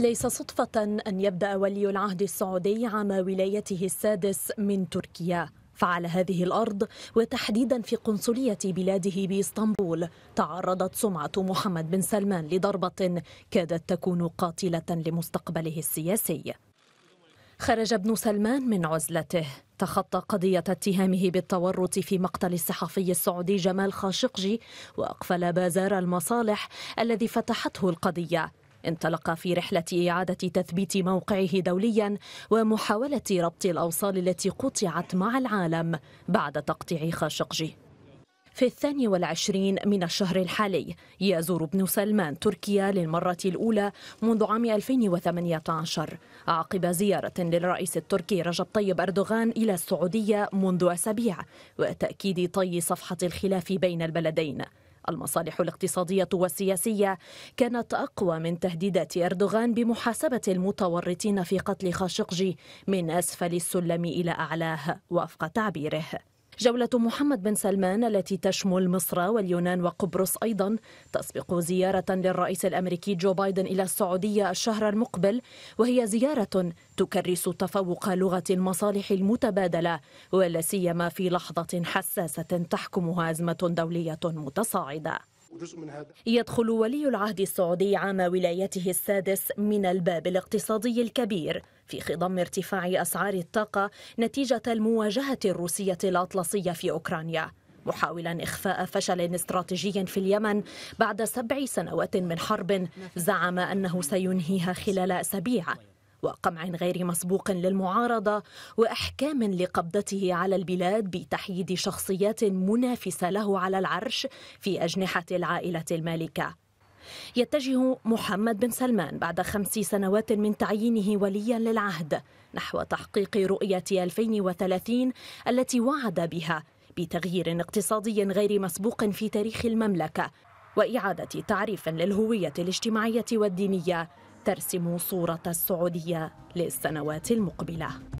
ليس صدفة أن يبدأ ولي العهد السعودي عام ولايته السادس من تركيا. فعلى هذه الأرض وتحديدا في قنصلية بلاده بإسطنبول تعرضت سمعة محمد بن سلمان لضربة كادت تكون قاتلة لمستقبله السياسي. خرج ابن سلمان من عزلته. تخطى قضية اتهامه بالتورط في مقتل الصحفي السعودي جمال خاشقجي وأقفل بازار المصالح الذي فتحته القضية. انطلق في رحلة إعادة تثبيت موقعه دوليا ومحاولة ربط الأوصال التي قطعت مع العالم بعد تقطيع خاشقجي. في الثاني والعشرين من الشهر الحالي يزور ابن سلمان تركيا للمرة الأولى منذ عام 2018 عقب زيارة للرئيس التركي رجب طيب أردوغان إلى السعودية منذ أسابيع وتأكيد طي صفحة الخلاف بين البلدين. المصالح الاقتصادية والسياسية كانت أقوى من تهديدات أردوغان بمحاسبة المتورطين في قتل خاشقجي من أسفل السلم إلى أعلاه وفق تعبيره. جولة محمد بن سلمان التي تشمل مصر واليونان وقبرص أيضا. تسبق زيارة للرئيس الأمريكي جو بايدن إلى السعودية الشهر المقبل وهي زيارة تكرس تفوق لغة المصالح المتبادلة ولا سيما في لحظة حساسة تحكمها أزمة دولية متصاعدة. جزء من هذا. يدخل ولي العهد السعودي عام ولايته السادس من الباب الاقتصادي الكبير في خضم ارتفاع أسعار الطاقة نتيجة المواجهة الروسية الأطلسية في أوكرانيا محاولا إخفاء فشل استراتيجي في اليمن بعد سبع سنوات من حرب زعم أنه سينهيها خلال أسابيع. وقمع غير مسبوق للمعارضة وأحكام لقبضته على البلاد بتحييد شخصيات منافسة له على العرش في أجنحة العائلة المالكة. يتجه محمد بن سلمان بعد خمس سنوات من تعيينه وليا للعهد نحو تحقيق رؤية 2030 التي وعد بها بتغيير اقتصادي غير مسبوق في تاريخ المملكة وإعادة تعريف للهوية الاجتماعية والدينية ترسم صورة السعودية للسنوات المقبلة.